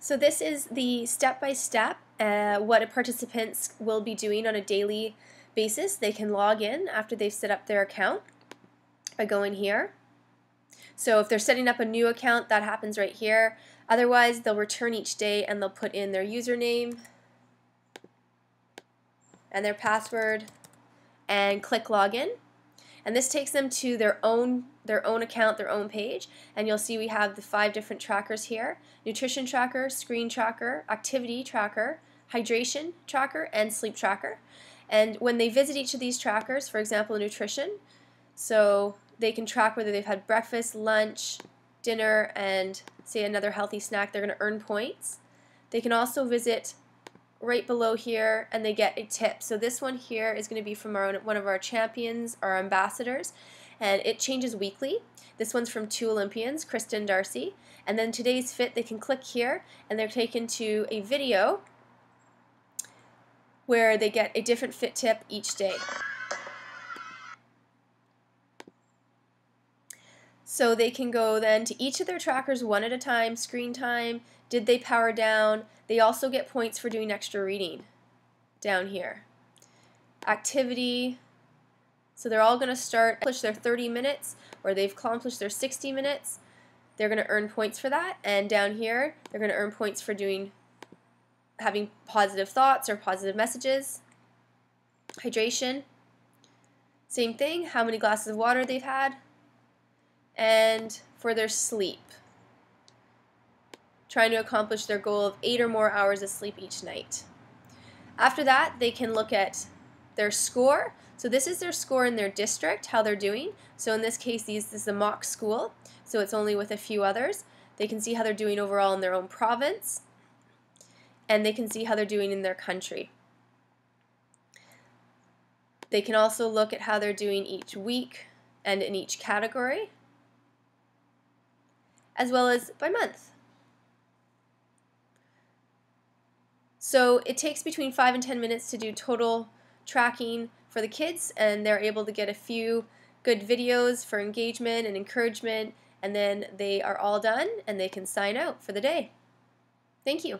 So this is the step-by-step uh, what a participants will be doing on a daily basis. They can log in after they've set up their account by going here. So if they're setting up a new account, that happens right here. Otherwise, they'll return each day and they'll put in their username and their password and click login. And this takes them to their own their own account, their own page, and you'll see we have the five different trackers here. Nutrition tracker, screen tracker, activity tracker, hydration tracker, and sleep tracker. And when they visit each of these trackers, for example, nutrition, so they can track whether they've had breakfast, lunch, dinner, and say another healthy snack, they're going to earn points. They can also visit right below here and they get a tip. So this one here is going to be from our, one of our champions, our ambassadors, and it changes weekly. This one's from two Olympians, Kristen Darcy. And then today's fit, they can click here and they're taken to a video where they get a different fit tip each day. So they can go then to each of their trackers one at a time, screen time, did they power down? They also get points for doing extra reading down here. Activity, so they're all going to start accomplish their 30 minutes or they've accomplished their 60 minutes. They're going to earn points for that. And down here, they're going to earn points for doing having positive thoughts or positive messages. Hydration, same thing, how many glasses of water they've had. And for their sleep, trying to accomplish their goal of eight or more hours of sleep each night. After that, they can look at their score. So this is their score in their district, how they're doing. So in this case, these, this is a mock school, so it's only with a few others. They can see how they're doing overall in their own province, and they can see how they're doing in their country. They can also look at how they're doing each week and in each category, as well as by month. So it takes between 5 and 10 minutes to do total tracking for the kids and they're able to get a few good videos for engagement and encouragement and then they are all done and they can sign out for the day. Thank you.